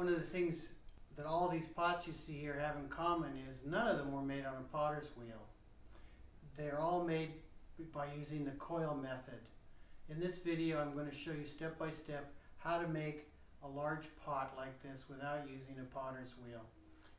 One of the things that all these pots you see here have in common is none of them were made on a potter's wheel. They're all made by using the coil method. In this video I'm going to show you step by step how to make a large pot like this without using a potter's wheel.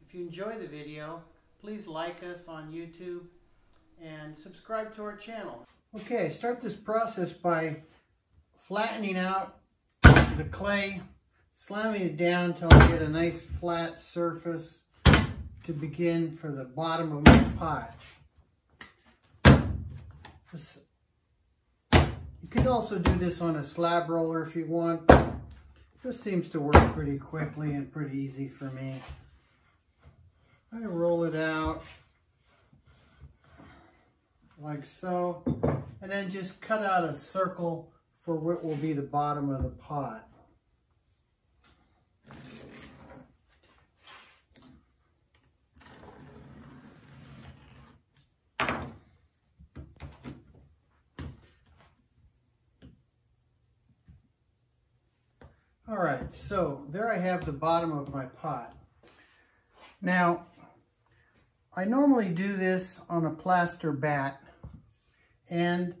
If you enjoy the video, please like us on YouTube and subscribe to our channel. Okay, start this process by flattening out the clay, slamming it down until I get a nice flat surface to begin for the bottom of my pot. You could also do this on a slab roller if you want. This seems to work pretty quickly and pretty easy for me. I roll it out like so, and then just cut out a circle for what will be the bottom of the pot. All right, so there I have the bottom of my pot. Now, I normally do this on a plaster bat and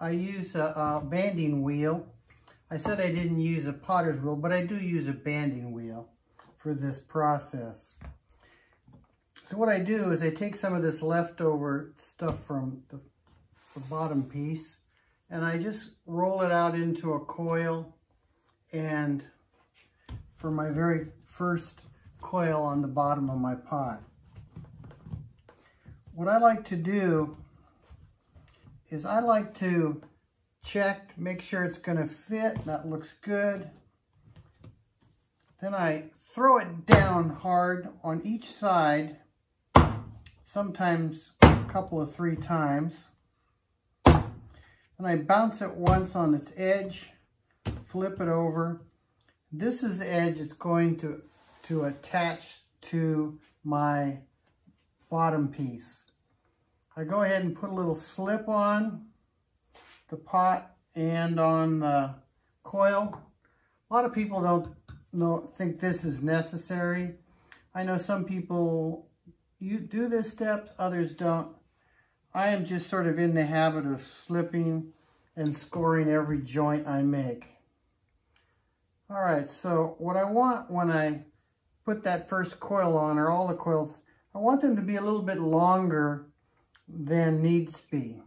I use a, a, banding wheel. I said I didn't use a potter's wheel, but I do use a banding wheel for this process. So what I do is I take some of this leftover stuff from the, the bottom piece and I just roll it out into a coil and for my very first coil on the bottom of my pot what I like to do is I like to check, make sure it's going to fit. That looks good. Then I throw it down hard on each side, sometimes a couple of three times. And I bounce it once on its edge, flip it over. This is the edge it's going to, to attach to my bottom piece. I go ahead and put a little slip on the pot and on the coil. A lot of people don't know, think this is necessary. I know some people you do this step, others don't. I am just sort of in the habit of slipping and scoring every joint I make. All right, so what I want when I put that first coil on, or all the coils, I want them to be a little bit longer than needs be.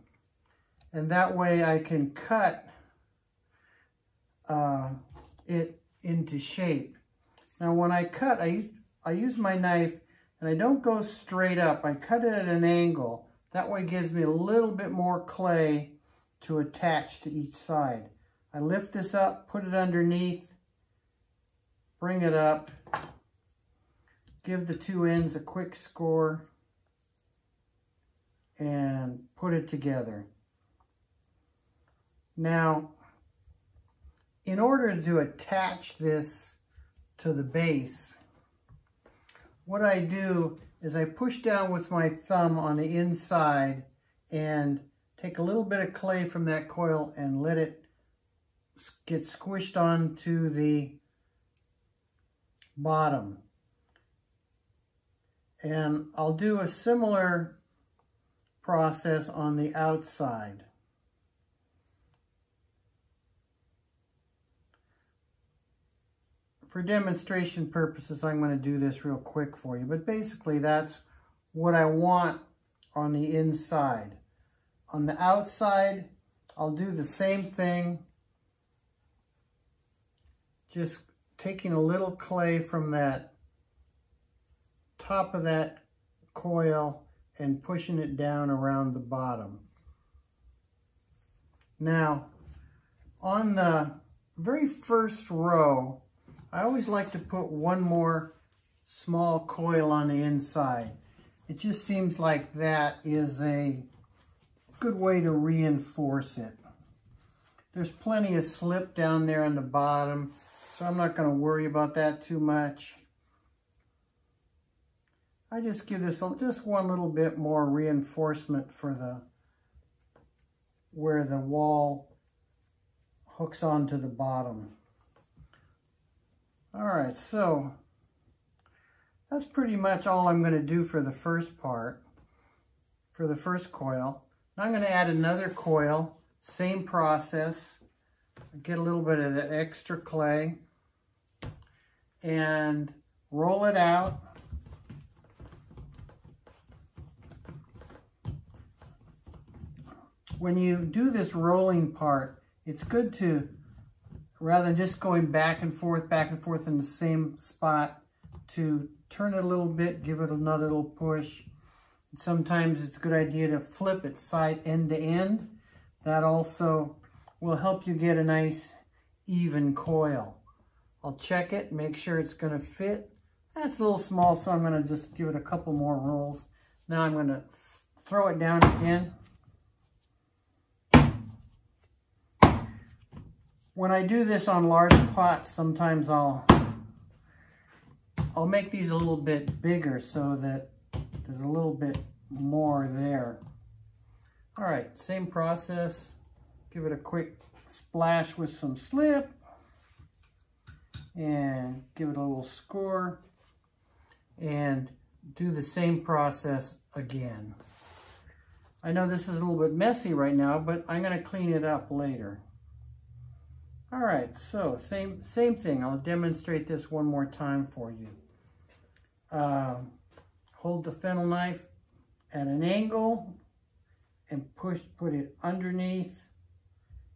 And that way I can cut uh, it into shape. Now when I cut, I I use my knife and I don't go straight up. I cut it at an angle. That way gives me a little bit more clay to attach to each side. I lift this up, put it underneath, bring it up, give the two ends a quick score, and put it together. Now, in order to attach this to the base, what I do is I push down with my thumb on the inside and take a little bit of clay from that coil and let it get squished onto the bottom. And I'll do a similar process on the outside. For demonstration purposes, I'm going to do this real quick for you, but basically that's what I want on the inside. On the outside, I'll do the same thing, just taking a little clay from that top of that coil and pushing it down around the bottom. Now, on the very first row, I always like to put one more small coil on the inside. It just seems like that is a good way to reinforce it. There's plenty of slip down there on the bottom, so I'm not going to worry about that too much. I just give this just one little bit more reinforcement for the where the wall hooks onto the bottom. All right, so that's pretty much all I'm going to do for the first part, for the first coil. Now I'm going to add another coil, same process, get a little bit of the extra clay, and roll it out. When you do this rolling part, it's good to, rather than just going back and forth, back and forth in the same spot, to turn it a little bit, give it another little push. Sometimes it's a good idea to flip it side end to end. That also will help you get a nice even coil. I'll check it, make sure it's going to fit. That's a little small, so I'm going to just give it a couple more rolls. Now I'm going to throw it down again. When I do this on large pots, sometimes I'll I'll make these a little bit bigger so that there's a little bit more there. All right, same process. Give it a quick splash with some slip and give it a little score and do the same process again. I know this is a little bit messy right now, but I'm going to clean it up later. All right, so same, same thing. I'll demonstrate this one more time for you uh, hold the fettling knife at an angle and push, put it underneath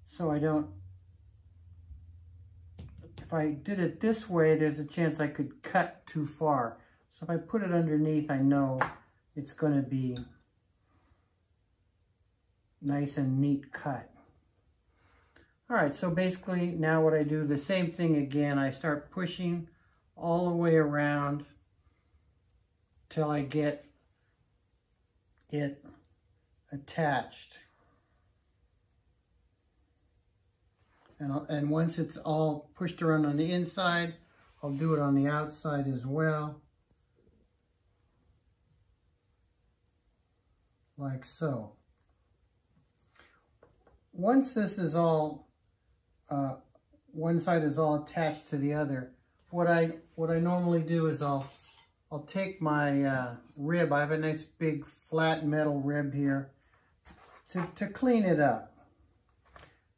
so I don't, if I did it this way, there's a chance I could cut too far. So if I put it underneath, I know it's going to be nice and neat cut. All right, so basically now what I do, the same thing again. I start pushing all the way around till I get it attached. And, and once it's all pushed around on the inside, I'll do it on the outside as well. Like so. Once this is all, uh, one side is all attached to the other, what I, what I normally do is I'll I'll take my uh, rib. I have a nice big flat metal rib here to, to clean it up.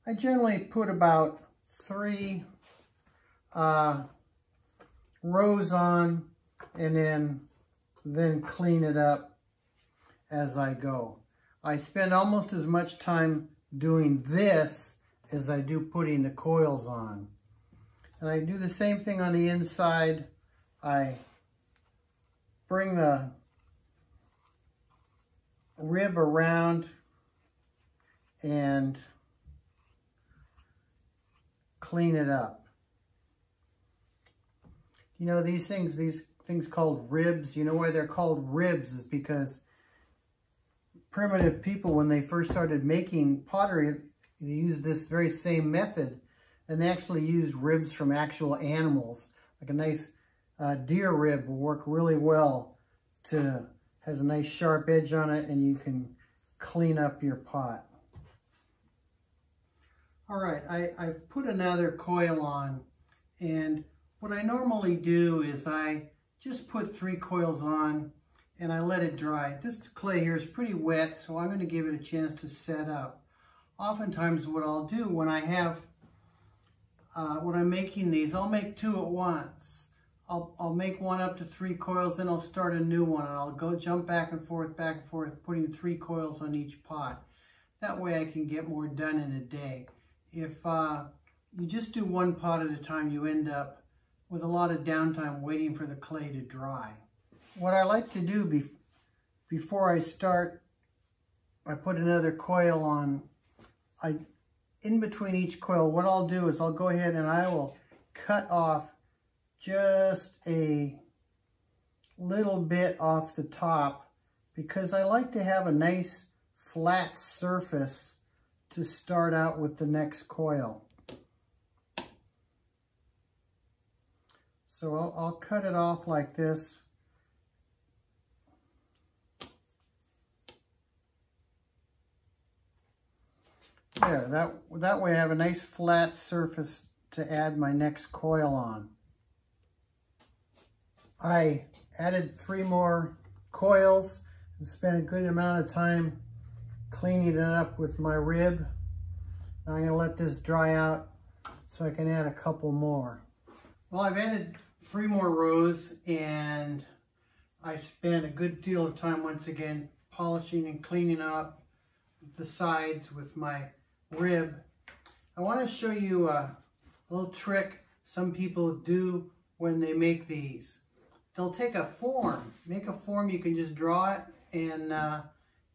I generally put about three uh, rows on and then, then clean it up as I go. I spend almost as much time doing this as I do putting the coils on. And I do the same thing on the inside. I bring the rib around and clean it up. You know, these things, these things called ribs, you know why they're called ribs is because primitive people, when they first started making pottery, they used this very same method and they actually used ribs from actual animals, like a nice uh, deer rib will work really well to, has a nice sharp edge on it and you can clean up your pot. All right, I, I put another coil on and what I normally do is I just put three coils on and I let it dry. This clay here is pretty wet, so I'm going to give it a chance to set up. Oftentimes what I'll do when I have, uh, when I'm making these, I'll make two at once. I'll, I'll make one up to three coils, then I'll start a new one, and I'll go jump back and forth, back and forth, putting three coils on each pot. That way I can get more done in a day. If uh, you just do one pot at a time, you end up with a lot of downtime waiting for the clay to dry. What I like to do be before I start, I put another coil on, I in between each coil, what I'll do is I'll go ahead and I will cut off just a little bit off the top because I like to have a nice flat surface to start out with the next coil. So I'll, I'll cut it off like this. There, that, that way I have a nice flat surface to add my next coil on. I added three more coils and spent a good amount of time cleaning it up with my rib. Now I'm gonna let this dry out so I can add a couple more. Well, I've added three more rows and I spent a good deal of time once again polishing and cleaning up the sides with my rib. I want to show you a little trick some people do when they make these. They'll take a form, make a form, you can just draw it and uh,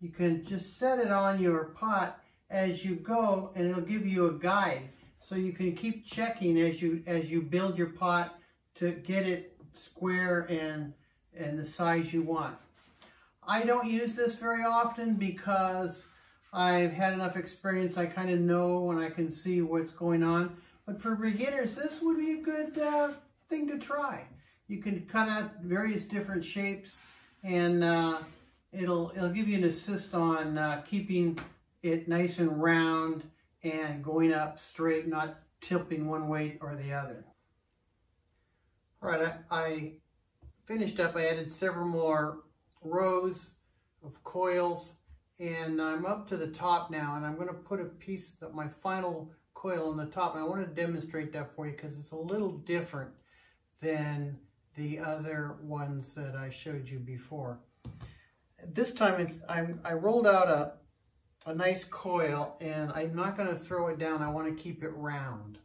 you can just set it on your pot as you go and it'll give you a guide. So you can keep checking as you as you build your pot to get it square and and the size you want. I don't use this very often because I've had enough experience. I kind of know and I can see what's going on. But for beginners, this would be a good uh, thing to try. You can cut out various different shapes and uh, it'll, it'll give you an assist on uh, keeping it nice and round and going up straight, not tilting one way or the other. All right, I, I finished up. I added several more rows of coils and I'm up to the top now and I'm going to put a piece of my final coil on the top and I want to demonstrate that for you because it's a little different than the other ones that I showed you before. This time I rolled out a, a nice coil and I'm not going to throw it down. I want to keep it round.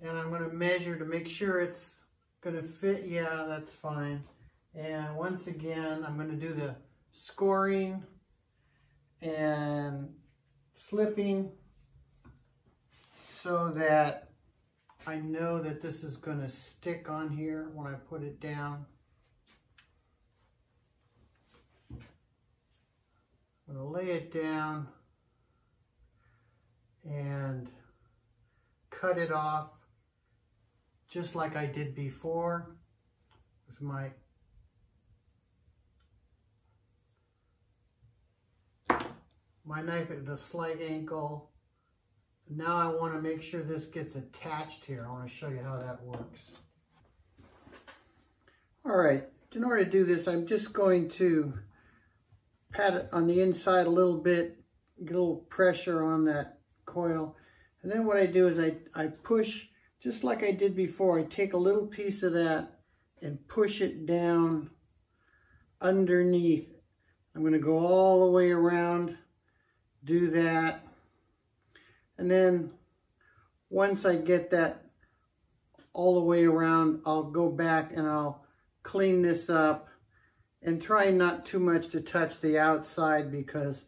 And I'm going to measure to make sure it's going to fit. Yeah, that's fine. And once again, I'm going to do the scoring and slipping so that I know that this is going to stick on here when I put it down. I'm going to lay it down and cut it off just like I did before with my my knife at the slight angle. Now I want to make sure this gets attached here. I want to show you how that works. All right, in order to do this, I'm just going to pat it on the inside a little bit, get a little pressure on that coil. And then what I do is I, I push, just like I did before, I take a little piece of that and push it down underneath. I'm going to go all the way around do that. And then once I get that all the way around, I'll go back and I'll clean this up and try not too much to touch the outside because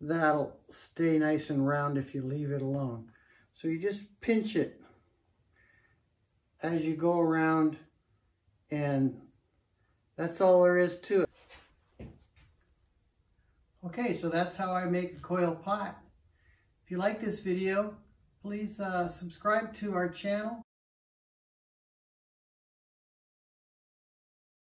that'll stay nice and round if you leave it alone. So you just pinch it as you go around and that's all there is to it. Okay, so that's how I make a coil pot. If you like this video, please uh, subscribe to our channel